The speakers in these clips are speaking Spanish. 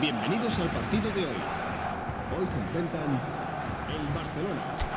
Bienvenidos al partido de hoy. Hoy se enfrentan el Barcelona.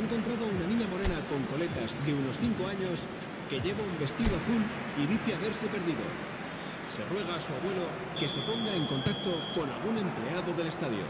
Encontrado una niña morena con coletas de unos 5 años que lleva un vestido azul y dice haberse perdido. Se ruega a su abuelo que se ponga en contacto con algún empleado del estadio.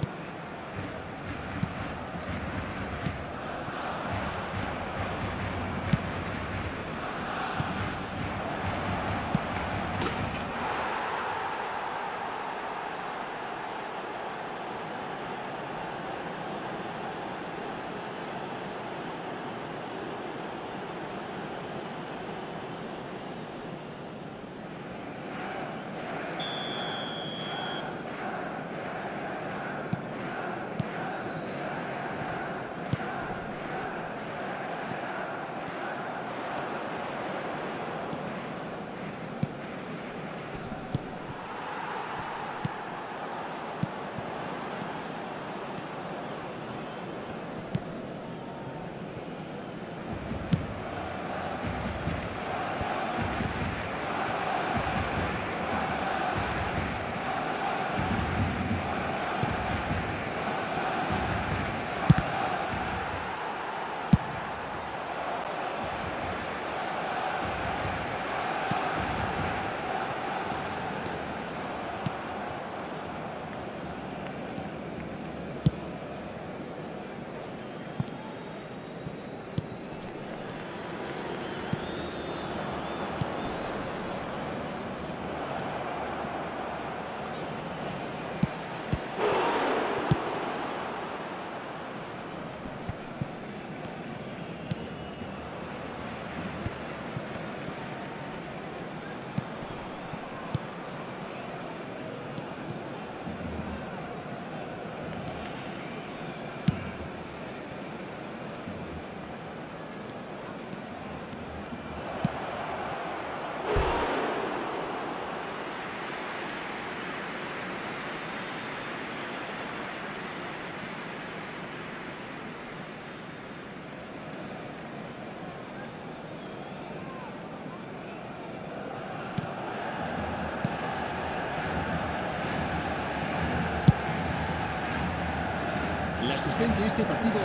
La asistencia a este partido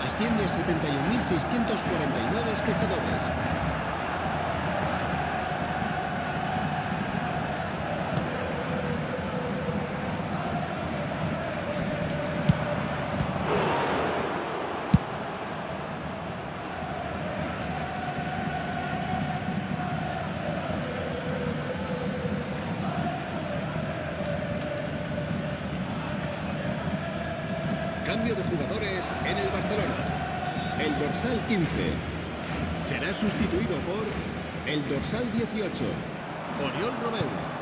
asciende a 71.649 espectadores. De jugadores en el Barcelona. El dorsal 15 será sustituido por el dorsal 18, Oriol Romeu.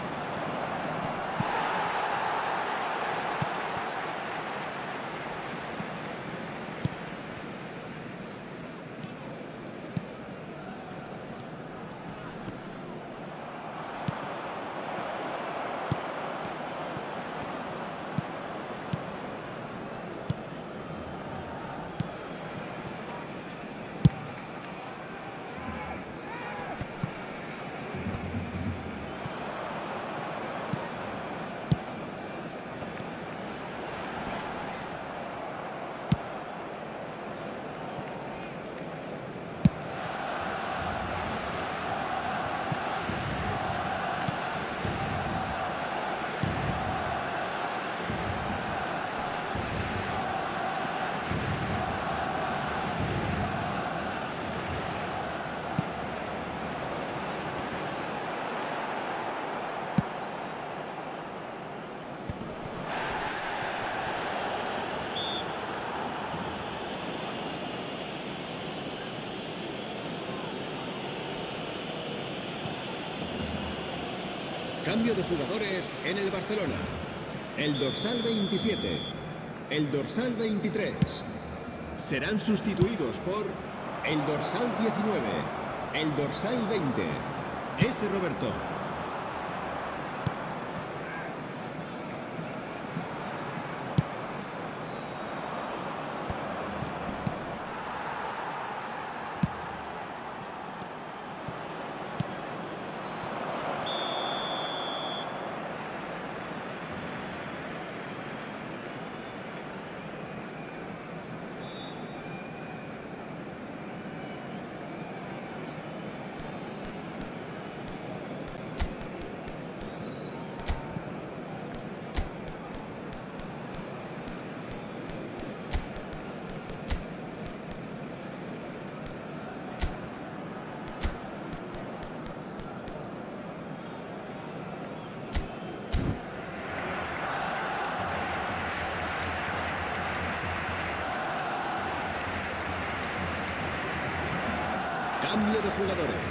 Cambio de jugadores en el Barcelona. El dorsal 27, el dorsal 23 serán sustituidos por el dorsal 19, el dorsal 20. Ese Roberto. De jugadores.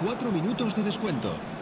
Cuatro minutos de descuento.